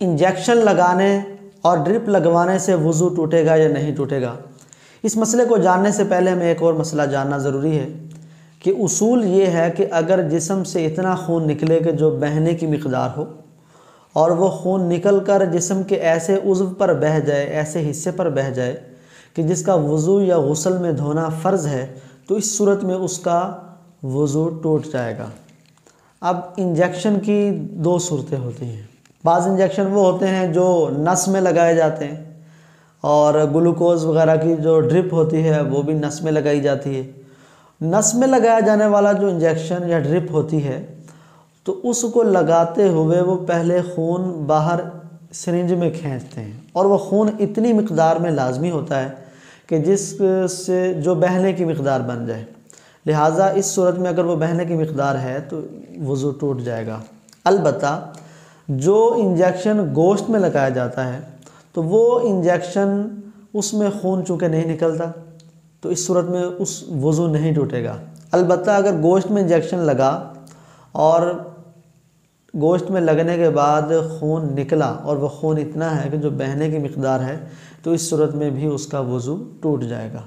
Injection लगाने और drip लगवाने से वज़ू टूटेगा या नहीं टूटेगा? इस मसले को जानने से पहले हमें एक और मसला जानना ज़रूरी है कि उसूल ये है कि अगर जिसम से इतना खून निकले कि जो बहने की मकदार हो और वो खून निकल कर जिसम के ऐसे उज़व पर बह जाए, ऐसे हिस्से पर बह जाए कि जिसका वज़ू या गसल में धोना फ़र्ज़ है तो इस सूरत में उसका वज़ू टूट जाएगा। अब इंजेक्शन की दो सूरतें होती हैं। बाज़ इंजेक्शन वो होते हैं जो नस में लगाए जाते हैं और ग्लूकोज़ वगैरह की जो ड्रिप होती है वो भी नस में लगाई जाती है। नस में लगाया जाने वाला जो इंजेक्शन या ड्रिप होती है तो उसको लगाते हुए वो पहले खून बाहर सरिंज में खींचते हैं और वह खून इतनी मकदार में लाजमी होता है कि जिससे जो बहने की मकदार बन जाए। लिहाजा इस सूरत में अगर वो बहने की मकदार है तो वज़ू टूट जाएगा। अलबत् जो इंजेक्शन गोश्त में लगाया जाता है तो वो इंजेक्शन उसमें खून चूँकि नहीं निकलता तो इस सूरत में उस वज़ू नहीं टूटेगा। अलबत् अगर गोश्त में इंजेक्शन लगा और गोश्त में लगने के बाद खून निकला और वह खून इतना है कि जो बहने की मकदार है तो इस सूरत में भी उसका वज़ू टूट जाएगा।